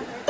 Yeah.